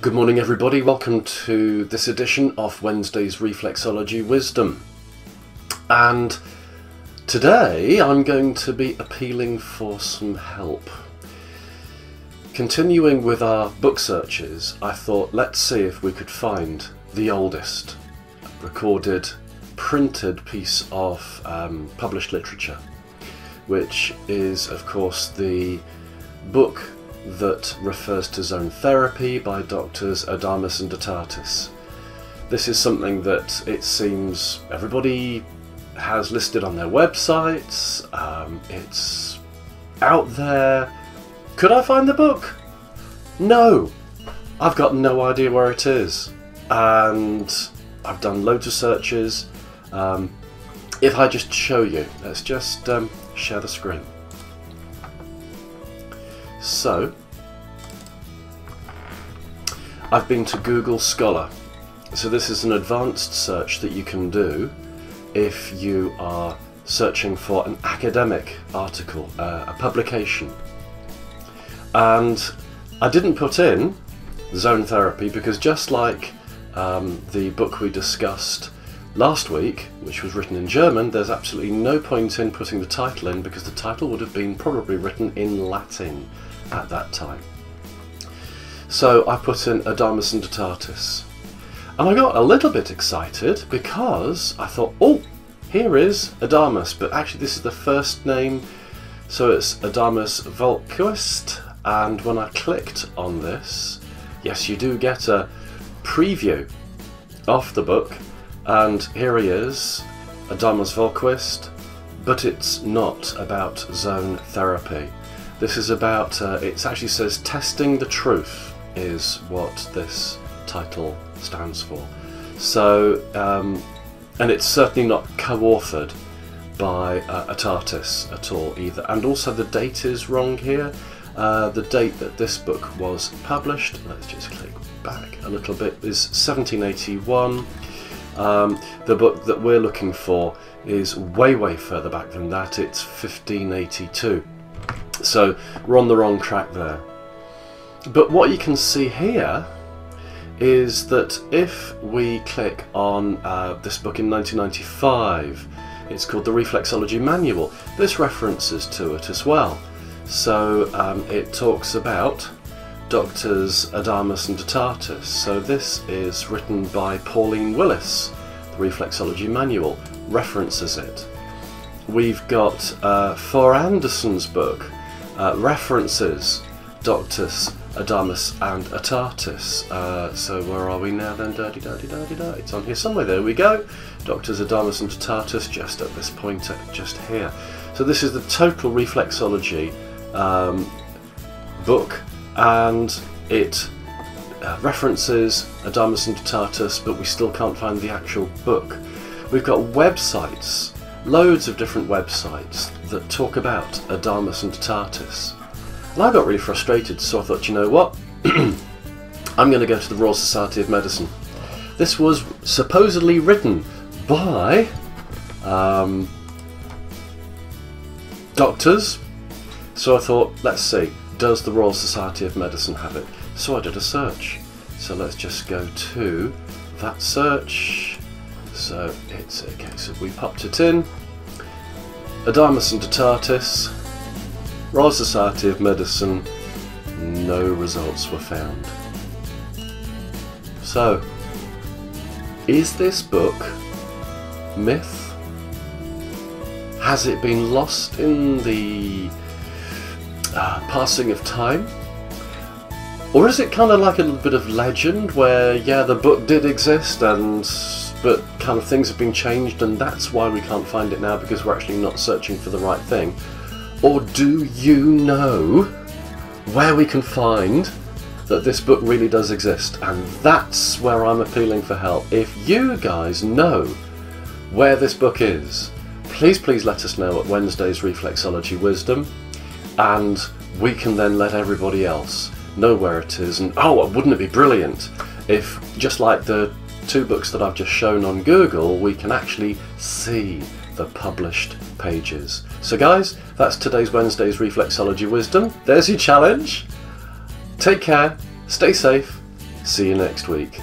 Good morning, everybody. Welcome to this edition of Wednesday's Reflexology Wisdom. And today I'm going to be appealing for some help. Continuing with our book searches, I thought let's see if we could find the oldest recorded, printed piece of um, published literature, which is, of course, the book that refers to zone therapy by doctors Adamus and Datatis. This is something that it seems everybody has listed on their websites, um, it's out there. Could I find the book? No! I've got no idea where it is. And I've done loads of searches. Um, if I just show you, let's just um, share the screen. So, I've been to Google Scholar. So this is an advanced search that you can do if you are searching for an academic article, uh, a publication. And I didn't put in zone therapy because just like um, the book we discussed last week, which was written in German, there's absolutely no point in putting the title in because the title would have been probably written in Latin at that time. So I put in Adamus and Datatis. And I got a little bit excited because I thought, oh, here is Adamus, but actually this is the first name, so it's Adamus Wahlquist. And when I clicked on this, yes, you do get a preview of the book, and here he is, Adamus Wahlquist, but it's not about zone therapy. This is about, uh, it actually says testing the truth is what this title stands for. So, um, and it's certainly not co-authored by uh, Atatis at all either. And also the date is wrong here. Uh, the date that this book was published, let's just click back a little bit, is 1781. Um, the book that we're looking for is way, way further back than that. It's 1582. So we're on the wrong track there. But what you can see here is that if we click on uh, this book in 1995, it's called the Reflexology Manual. This references to it as well. So um, it talks about doctors Adamus and Datatis. So this is written by Pauline Willis. The Reflexology Manual references it. We've got uh, For Anderson's book, uh, references Doctus Adamus and Atatis. Uh, so where are we now then? Dirty, dirty, dirty, dirty. It's on here somewhere. There we go. Doctors Adamus and Atatis just at this point, just here. So this is the total reflexology um, book, and it uh, references Adamus and Datatis, but we still can't find the actual book. We've got websites loads of different websites that talk about Adamus and Tartus. And I got really frustrated, so I thought, you know what? I'm going to go to the Royal Society of Medicine. This was supposedly written by um, doctors, so I thought, let's see, does the Royal Society of Medicine have it? So I did a search. So let's just go to that search. So it's a case of we popped it in. Adamus and Datatis, Royal Society of Medicine, no results were found. So, is this book myth? Has it been lost in the uh, passing of time? Or is it kind of like a little bit of legend where, yeah, the book did exist and but kind of things have been changed and that's why we can't find it now because we're actually not searching for the right thing? Or do you know where we can find that this book really does exist? And that's where I'm appealing for help. If you guys know where this book is, please, please let us know at Wednesday's Reflexology Wisdom and we can then let everybody else know where it is. And oh, wouldn't it be brilliant if, just like the two books that I've just shown on Google, we can actually see the published pages. So guys, that's today's Wednesday's Reflexology Wisdom. There's your challenge. Take care, stay safe, See you next week.